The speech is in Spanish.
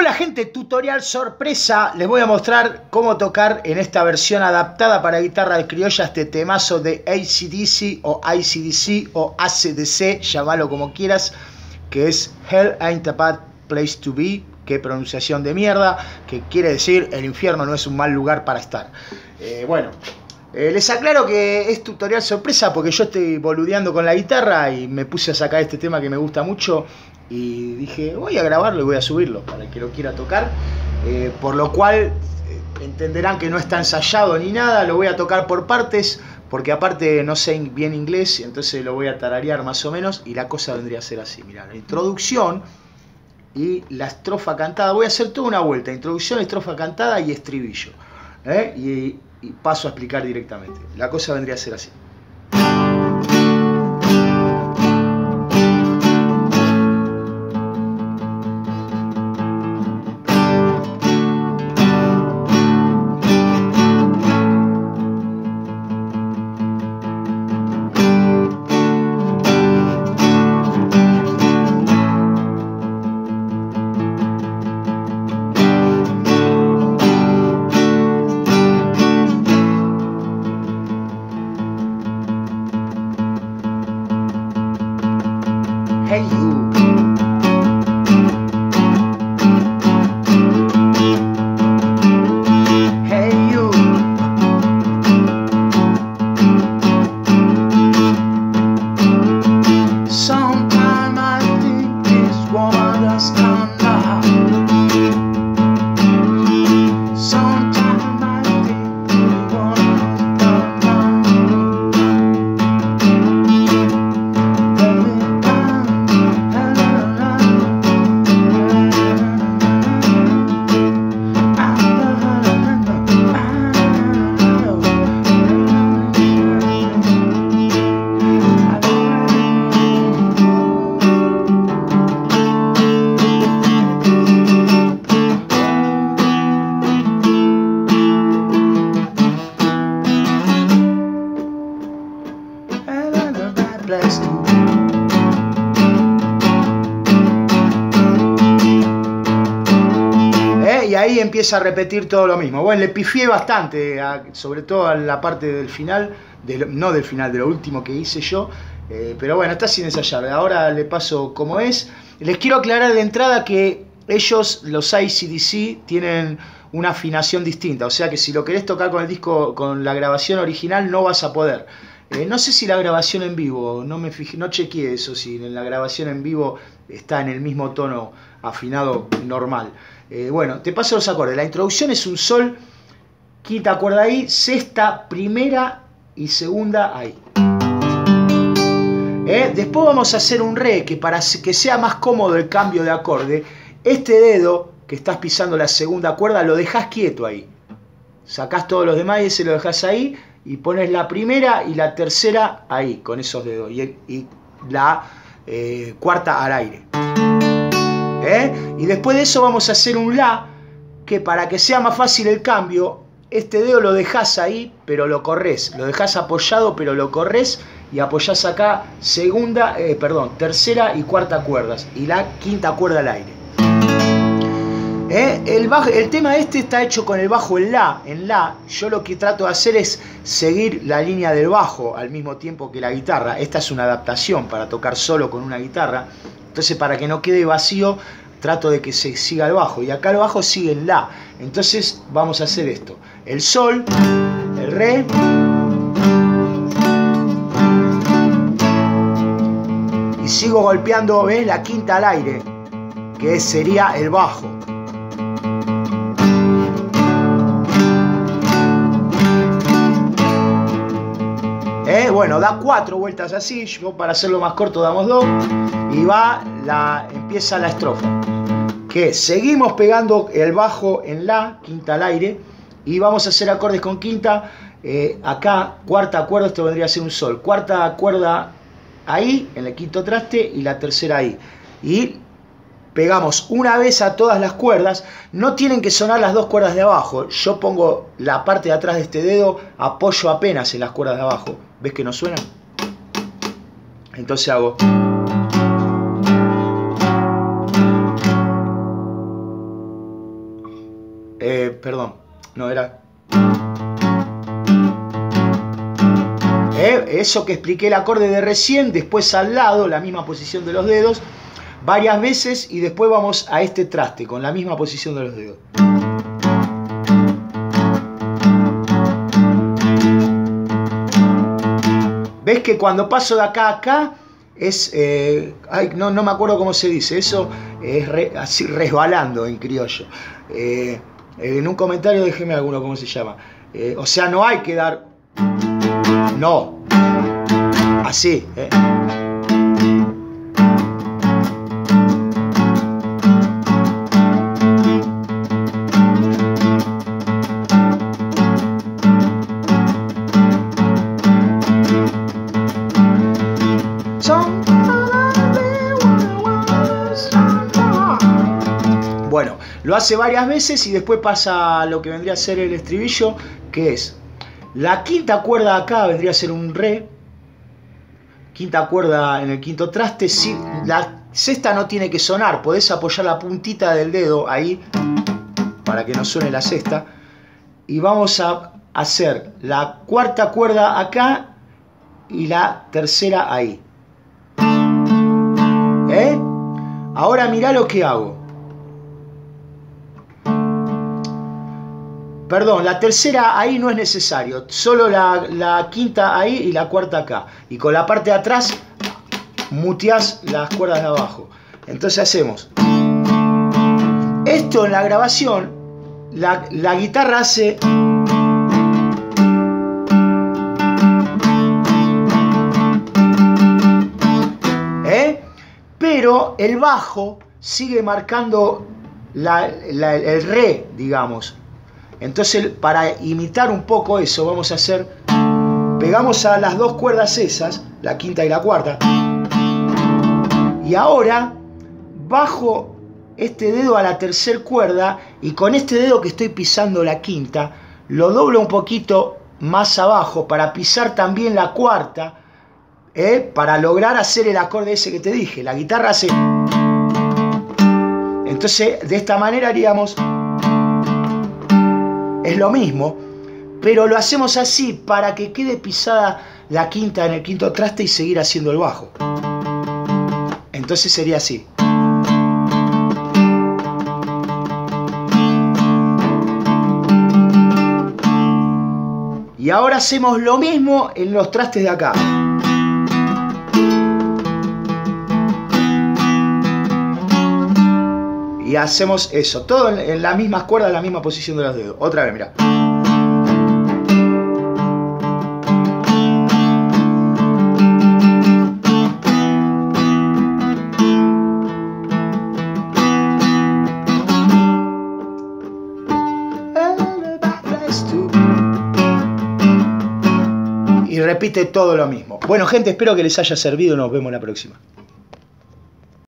Hola gente, tutorial sorpresa. Les voy a mostrar cómo tocar en esta versión adaptada para guitarra de criolla este temazo de ACDC o ICDC o ACDC, llámalo como quieras, que es Hell Ain't a Bad Place to Be, que pronunciación de mierda, que quiere decir el infierno no es un mal lugar para estar. Eh, bueno, eh, les aclaro que es tutorial sorpresa porque yo estoy boludeando con la guitarra y me puse a sacar este tema que me gusta mucho y dije, voy a grabarlo y voy a subirlo para el que lo quiera tocar. Eh, por lo cual eh, entenderán que no está ensayado ni nada, lo voy a tocar por partes, porque aparte no sé bien inglés, entonces lo voy a tararear más o menos y la cosa vendría a ser así. Mira, la introducción y la estrofa cantada, voy a hacer toda una vuelta, introducción, estrofa cantada y estribillo. y paso a explicar directamente. La cosa vendría a ser así. ¿Eh? Y ahí empieza a repetir todo lo mismo. Bueno, le pifié bastante, a- sobre todo en la parte del final, no del final, de lo último que hice yo. eh, pero bueno, está sin ensayar. Ahora le paso como es. Les quiero aclarar de entrada que ellos, los ICDC, tienen una afinación distinta. O sea que si lo querés tocar con el disco, con la grabación original, no vas a poder. Eh, no sé si la grabación en vivo, no me no chequeé eso, si en la grabación en vivo está en el mismo tono afinado normal. Eh, bueno, te paso los acordes. La introducción es un sol, quinta cuerda ahí, sexta, primera y segunda ahí. Eh, Después vamos a hacer un re, que para que sea más cómodo el cambio de acorde, este dedo que estás pisando la segunda cuerda lo dejas quieto ahí. Sacás todos los demás y ese lo dejas ahí y pones la primera y la tercera ahí, con esos dedos. Y, y la eh, cuarta al aire. ¿Eh? Y después de eso vamos a hacer un La, que para que sea más fácil el cambio, este dedo lo dejas ahí, pero lo corres. Lo dejas apoyado, pero lo corres y apoyás acá segunda, eh, perdón, tercera y cuarta cuerdas. Y la quinta cuerda al aire. ¿Eh? El, tema este está hecho con el bajo en la, en la. Yo lo que trato de hacer es seguir la línea del bajo al mismo tiempo que la guitarra. Esta es una adaptación para tocar solo con una guitarra. Entonces para que no quede vacío, trato de que se siga el bajo. Y acá el bajo sigue en la. Entonces vamos a hacer esto. El sol, el re. Y sigo golpeando. La quinta al aire, que sería el bajo. Eh, bueno, da cuatro vueltas así, yo para hacerlo más corto damos dos y va la empieza la estrofa. Que seguimos pegando el bajo en la quinta al aire y vamos a hacer acordes con quinta. eh, acá cuarta cuerda, esto vendría a ser un sol. Cuarta cuerda ahí en el quinto traste y la tercera ahí. Y pegamos una vez a todas las cuerdas, no tienen que sonar las dos cuerdas de abajo. Yo pongo la parte de atrás de este dedo, apoyo apenas en las cuerdas de abajo. ¿Ves que no suenan? Entonces hago... Eh, perdón, no era. Eh, eso que expliqué el acorde de recién, después al lado, la misma posición de los dedos, varias veces y después vamos a este traste con la misma posición de los dedos. ¿Ves que cuando paso de acá a acá es, eh, no, me acuerdo cómo se dice, eso es así resbalando en criollo. Eh, en un comentario déjeme alguno cómo se llama. Eh, o sea, no hay que dar, no, así. Hace varias veces y después pasa lo que vendría a ser el estribillo, que es la quinta cuerda acá vendría a ser un re, quinta cuerda en el quinto traste, si, la sexta no tiene que sonar, podés apoyar la puntita del dedo ahí para que no suene la sexta y vamos a hacer la cuarta cuerda acá y la tercera ahí. ¿Eh? Ahora mira lo que hago. Perdón, la tercera ahí no es necesario, solo la, quinta ahí y la cuarta acá. Y con la parte de atrás muteás las cuerdas de abajo. Entonces hacemos. Esto en la grabación, la, la guitarra hace... ¿Eh? Pero el bajo sigue marcando el re, digamos. Entonces, para imitar un poco eso, vamos a hacer, pegamos a las dos cuerdas esas, la quinta y la cuarta, y ahora bajo este dedo a la tercera cuerda y con este dedo que estoy pisando la quinta, lo doblo un poquito más abajo para pisar también la cuarta, ¿eh? para lograr hacer el acorde ese que te dije. La guitarra hace... Entonces, de esta manera haríamos es lo mismo, pero lo hacemos así para que quede pisada la quinta en el quinto traste y seguir haciendo el bajo. Entonces sería así. Y ahora hacemos lo mismo en los trastes de acá. Y hacemos eso, todo en, las mismas cuerdas, en la misma posición de los dedos. Otra vez, mira. Y repite todo lo mismo. Bueno, gente, espero que les haya servido. Nos vemos la próxima.